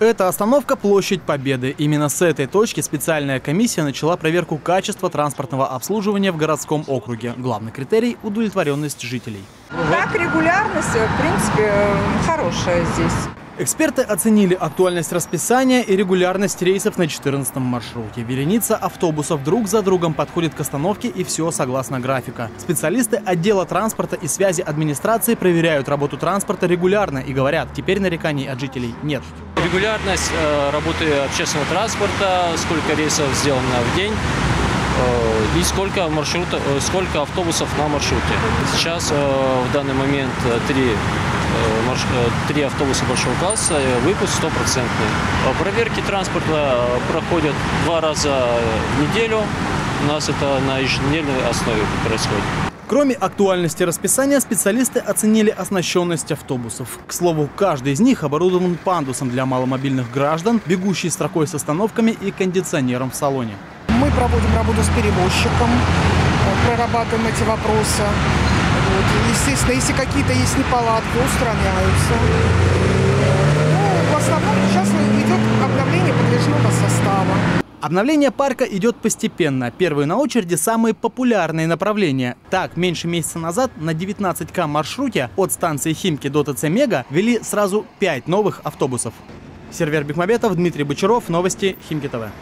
Эта остановка – площадь Победы. Именно с этой точки специальная комиссия начала проверку качества транспортного обслуживания в городском округе. Главный критерий – удовлетворенность жителей. Так, регулярность, в принципе, хорошая здесь. Эксперты оценили актуальность расписания и регулярность рейсов на 14 маршруте. Вереница автобусов друг за другом подходит к остановке и все согласно графика. Специалисты отдела транспорта и связи администрации проверяют работу транспорта регулярно и говорят, теперь нареканий от жителей нет. Регулярность э, работы общественного транспорта, сколько рейсов сделано в день э, и сколько, маршрута, э, сколько автобусов на маршруте. Сейчас э, в данный момент э, три, три автобуса большого класса, выпуск стопроцентный. Проверки транспорта проходят два раза в неделю. У нас это на еженедельной основе происходит. Кроме актуальности расписания, специалисты оценили оснащенность автобусов. К слову, каждый из них оборудован пандусом для маломобильных граждан, бегущей строкой с остановками и кондиционером в салоне. Проводим работу с перевозчиком, э, прорабатываем эти вопросы. Вот. Естественно, если какие-то есть неполадки, устраняются. Ну, в основном сейчас идет обновление подвижного состава. Обновление парка идет постепенно. Первые на очереди самые популярные направления. Так, меньше месяца назад на 19К маршруте от станции Химки до ТЦ Мега вели сразу 5 новых автобусов. Сервер Бекмамбетов, Дмитрий Бочаров, новости Химки ТВ.